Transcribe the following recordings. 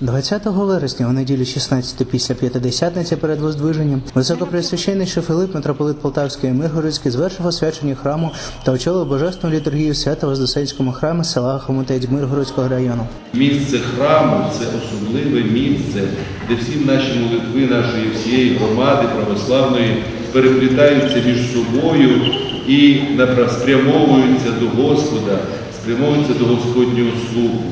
20 вересня, у неділю 16 після п'ятидесятниці перед Воздвиженням, високопреосвященнийший Филип, митрополит Полтавський і Миргородський, звершив освячення храму та очолив божественну літургію в Свято-Вознесенському храмі села Хомутець Миргородського району. Місце храму це особливе місце, де всі наші молитви нашої всієї громади православної переплітаються між собою і спрямовуються до Господа, спрямовуються до Господнього слуху.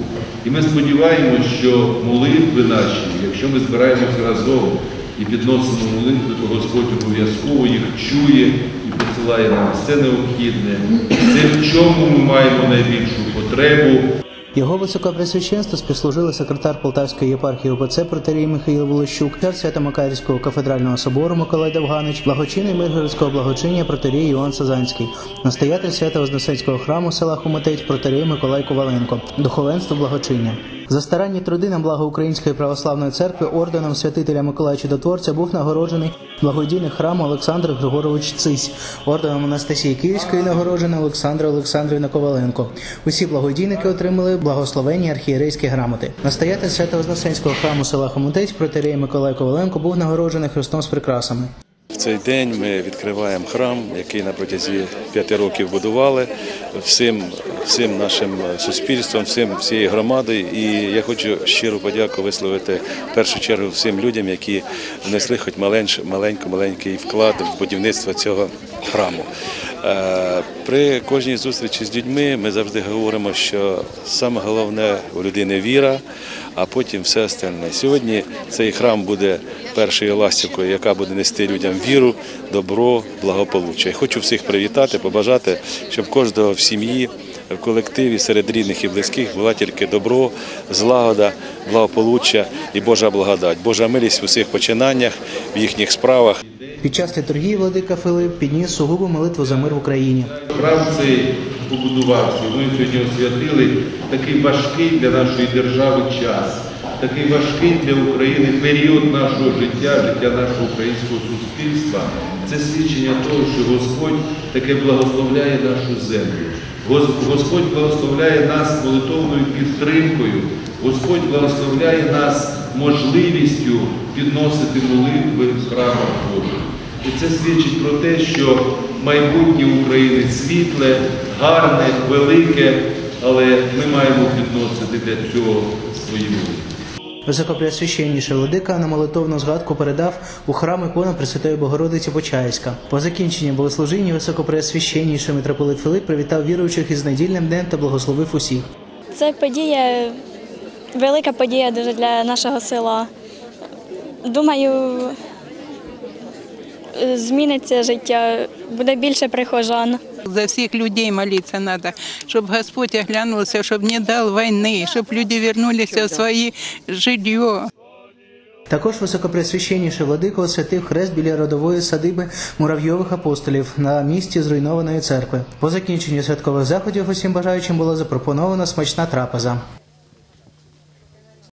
І ми сподіваємося, що молитви наші, якщо ми збираємося разом і підносимо молитви, то Господь обов'язково їх чує і посилає нам все необхідне, все, в чому ми маємо найбільшу потребу. Його високопресвященство співслужили секретар Полтавської єпархії ОПЦ протерій Михайло Волощук, чар Свято-Макарівського кафедрального собору Миколай Довганич, благочинний Миргородського благочиння протерій Іван Сазанський, настоятель Свято-Вознесенського храму села Хомутець протерій Миколай Коваленко, духовенство благочиння. За старанні труди на благо Української православної церкви орденом святителя Миколая Чудотворця був нагороджений благодійний храм Олександр Григорович Цись, орденом Анастасії Київської нагороджений Олександра Олександрівна Коваленко. Усі благодійники отримали благословенні архієрейські грамоти. Настоятель Свято-Вознесенського храму села Хомутець протерей Миколай Коваленко був нагороджений Христом з прикрасами. В цей день ми відкриваємо храм, який на протязі п'яти років будували всім, всім нашим суспільством, всім всією громадою. І я хочу щиру подяку висловити в першу чергу всім людям, які внесли хоч маленький маленький вклад в будівництво цього храму. Е, При кожній зустрічі з людьми ми завжди говоримо, що саме головне у людини віра, а потім все остальне. Сьогодні цей храм буде першою ластівкою, яка буде нести людям віру, добро, благополуччя. Хочу всіх привітати, побажати, щоб кожного в сім'ї, в колективі, серед рідних і близьких була тільки добро, злагода, благополуччя і Божа благодать, Божа милість в усіх починаннях, в їхніх справах. Під час літургії владика Филип підніс сугубу молитву за мир в Україні. Храм цей побудувався. Ми сьогодні освятили такий важкий для нашої держави час, такий важкий для України період нашого життя, життя нашого українського суспільства. Це свідчення того, що Господь таке благословляє нашу землю. Господь благословляє нас молитовною підтримкою, Господь благословляє нас можливістю підносити молитви в храмах Божих. І це свідчить про те, що майбутнє України світле, гарне, велике, але ми маємо підносити для цього свої молитви. Високопреосвященніший владика на молитовну згадку передав у храм ікону Пресвятої Богородиці Почаївська. По закінченні богослужіння високопреосвященніший митрополит Филип привітав віруючих із недільним днем та благословив усіх. Це подія, велика подія дуже для нашого села. Думаю, зміниться життя, буде більше прихожан. За всіх людей молитися треба, щоб Господь оглянувся, щоб не дав війни, щоб люди вернулися в своє життя. Також високопресвященніший владико освятив хрест біля родової садиби муравйових апостолів на місці зруйнованої церкви. По закінченню святкових заходів усім бажаючим була запропонована смачна трапеза.